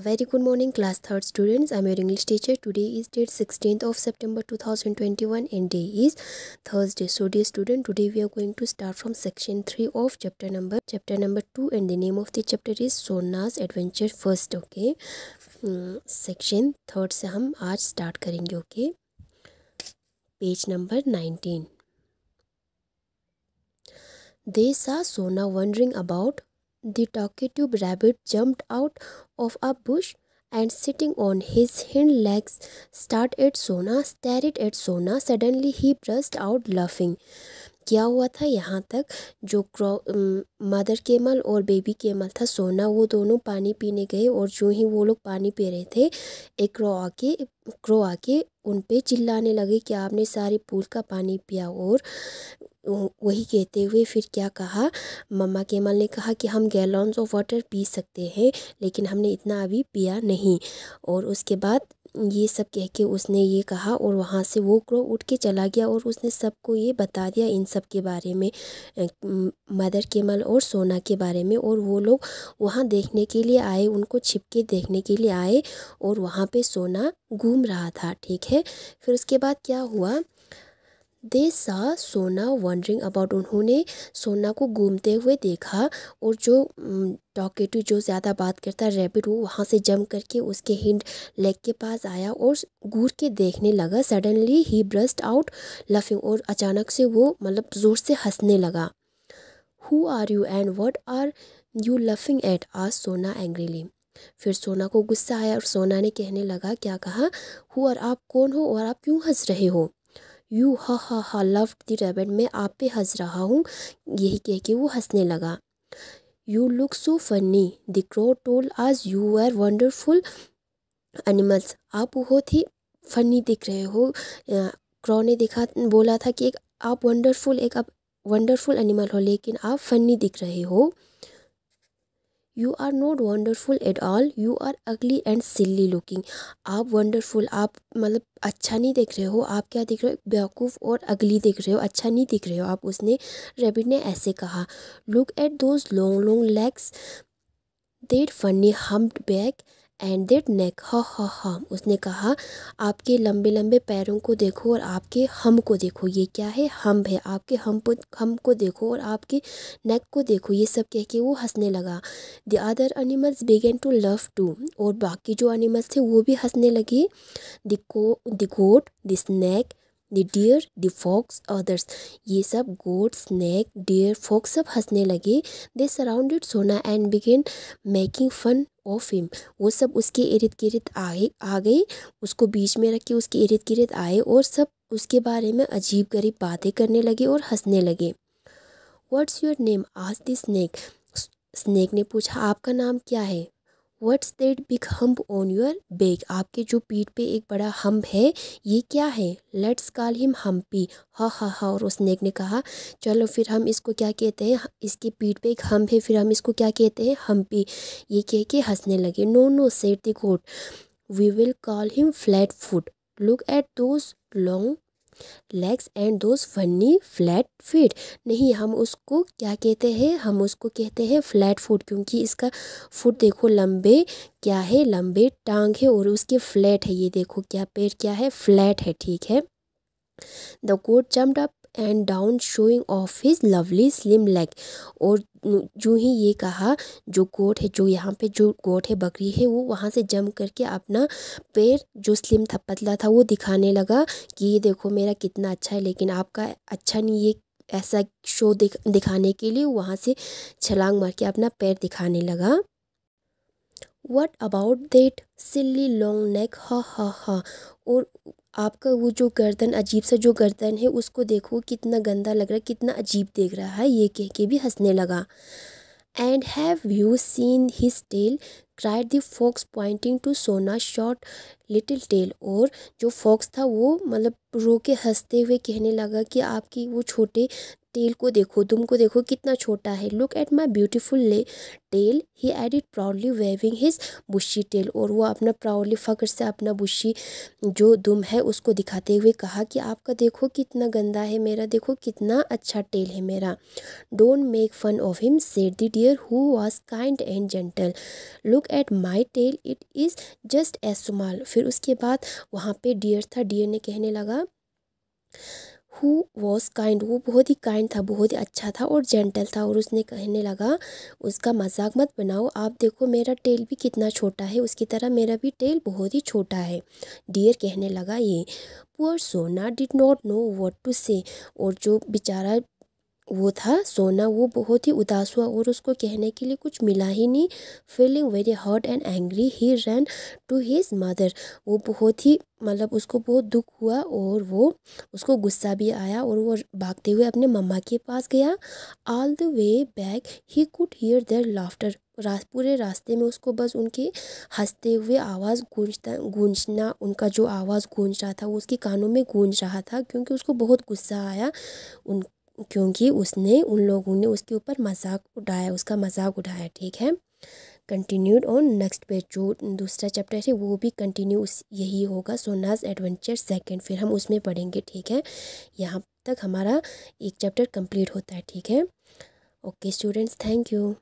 Very good morning class third students I am your English teacher today is date sixteen of September two thousand twenty one and day is Thursday so dear student today we are going to start from section three of chapter number chapter number two and the name of the chapter is Sona's adventure first okay section third से हम आज start करेंगे okay page number nineteen they saw Sona wondering about the talkative rabbit jumped out of a bush and sitting on his hind legs stared at Sona, stared at Sona. Suddenly he burst out laughing. क्या हुआ था यहाँ तक जो crow mother camel और baby camel था सोना वो दोनों पानी पीने गए और जो ही वो लोग पानी पी रहे थे एक क्रो आके क्रो आके उन पे चिल्लाने लगे कि आपने सारे पूल का पानी पिया और वही कहते हुए फिर क्या कहा? मम्मा केमल ने कहा कि हम गैलॉन्स ऑफ़ वाटर पी सकते हैं, लेकिन हमने इतना अभी पिया नहीं। और उसके बाद ये सब कह के उसने ये कहा और वहाँ से वो क्रो उठ के चला गया और उसने सबको ये बता दिया इन सब के बारे में मदर केमल और सोना के बारे में। और वो लोग वहाँ देखने के लिए आए, उनको छिप के देखने के लिए आए और वहाँ पे सोना घूम रहा था, ठीक है? फिर उसके बाद क्या हुआ? दे सा सोना वंडरिंग अबाउट उन्होंने सोना को घूमते हुए देखा और जो टॉकेटू जो ज़्यादा बात करता है रैबिट वो वहाँ से जम करके उसके हिंड लेग के पास आया और घूर के देखने लगा। सडनली ही ब्रस्ट आउट लफिंग और अचानक से वो मतलब ज़ोर से हंसने लगा। Who are you and what are you laughing at आज सोना एंग्रीली फिर सोना को गुस्सा आया और सोना ने कहने लगा, क्या कहा? हु और आप? कौन हो? और आप क्यों हंस रहे हो? You ha ha ha laughed the rabbit मैं आप पे हंस रहा हूँ। यही कह के वो हंसने लगा। You look so funny. The crow told as you are wonderful animals. आप बहुत ही फनी दिख रहे हो। क्रो ने देखा, बोला था कि एक आप वंडरफुल, एक आप वंडरफुल एनिमल हो, लेकिन आप फनी दिख रहे हो। You are not wonderful at all you are ugly and silly looking आप वंडरफुल आप मतलब अच्छा नहीं दिख रहे हो। आप क्या दिख रहे हो? बेवकूफ़ और अगली दिख रहे हो। अच्छा नहीं दिख रहे हो। आप उसने रेबिट ने ऐसे कहा। Look at those long long legs their funny humped back and that neck ha ha ha उसने कहा, आपके लंबे लंबे पैरों को देखो और आपके हम को देखो। ये क्या है? हम है। आपके हम हम को देखो और आपके नेक को देखो। ये सब कह के वो हंसने लगा। The other animals began to laugh too और बाकी जो एनिमल्स थे, वो भी हंसने लगे। The goat the snake the deer the fox others ये सब गोट स्नैक डियर फॉक्स सब हंसने लगे। They surrounded Sona and began making fun of him वो सब उसके इर्द गिर्द आए, आ गए। उसको बीच में रख के उसके इर्द गिर्द आए और सब उसके बारे में अजीब गरीब बातें करने लगे और हंसने लगे। व्हाट्स योर नेम आज द स्नैक स्नैक ने पूछा, आपका नाम क्या है? What's that big hump on your back आपके जो पीठ पे एक बड़ा हम्प है, ये क्या है? Let's call him Humpy ha ha हा और उस नेक ने कहा, चलो फिर हम इसको क्या कहते हैं? इसके पीठ पे एक हम्प है, फिर हम इसको क्या कहते हैं? हम्पी ये कह के हंसने लगे। No no said the goat we will call him flat foot look at those long legs and those funny flat feet नहीं, हम उसको क्या कहते हैं? हम उसको कहते हैं फ्लैट फुट क्योंकि इसका फुट देखो लंबे क्या है? लंबे टांग है और उसके फ्लैट है। ये देखो क्या पेड़ क्या है? फ्लैट है, ठीक है? The goat jumped up and down showing off his lovely slim leg और जो ही ये कहा, जो गोट है, जो यहाँ पे जो गोट है, बकरी है, वो वहाँ से जम करके अपना पैर जो स्लिम था, पतला था, वो दिखाने लगा कि ये देखो मेरा कितना अच्छा है, लेकिन आपका अच्छा नहीं ये ऐसा शो दिख, दिखाने के लिए, वहाँ से छलांग मार के अपना पैर दिखाने लगा। What about that silly long neck ha ha ha. और आपका वो जो गर्दन, अजीब सा जो गर्दन है, उसको देखो, कितना गंदा लग रहा है, कितना अजीब देख रहा है, ये कह के भी हंसने लगा। And have you seen his tail cried the fox pointing to Sona short little tail. और जो फॉक्स था वो मतलब रो के हँसते हुए कहने लगा कि आपकी वो छोटे टेल को देखो दुम को देखो कितना छोटा है। लुक एट माई ब्यूटिफुल ले tail, he added proudly waving his bushy tail. और वो अपना प्राउडली फ़ख्र से अपना बुशी जो दुम है उसको दिखाते हुए कहा कि आपका देखो कितना गंदा है मेरा, देखो कितना अच्छा टेल है मेरा। Don't make fun of him said the deer who was kind and gentle. Look at my tail it is just as small फिर उसके बाद वहाँ पे डियर था डियर ने कहने लगा हु वॉज़ काइंड वो बहुत ही काइंड था, बहुत ही अच्छा था और जेंटल था और उसने कहने लगा, उसका मज़ाक मत बनाओ। आप देखो, मेरा टेल भी कितना छोटा है। उसकी तरह मेरा भी टेल बहुत ही छोटा है। डियर कहने लगा, ये poor Sona did not know what to say और जो बेचारा वो था, सोना वो बहुत ही उदास हुआ और उसको कहने के लिए कुछ मिला ही नहीं। Feeling very hot and angry he run to his mother वो बहुत ही मतलब उसको बहुत दुख हुआ और वो, उसको गुस्सा भी आया और वो भागते हुए अपने मम्मा के पास गया। All the way back he could hear their laughter रास पूरे रास्ते में उसको बस उनके हँसते हुए आवाज़ गूंजता, गूंजना, उनका जो आवाज़ गूंज रहा था, वो उसके कानों में गूंज रहा था, क्योंकि उसको बहुत गुस्सा आया। उन क्योंकि उसने उन लोगों ने उसके ऊपर मज़ाक उठाया उसका मज़ाक उठाया ठीक है? कंटिन्यूड और नेक्स्ट पेज जो दूसरा चैप्टर है, वो भी कंटिन्यू यही होगा सोनाज एडवेंचर सेकंड फिर हम उसमें पढ़ेंगे, ठीक है? यहाँ तक हमारा एक चैप्टर कंप्लीट होता है, ठीक है? Okay students thank you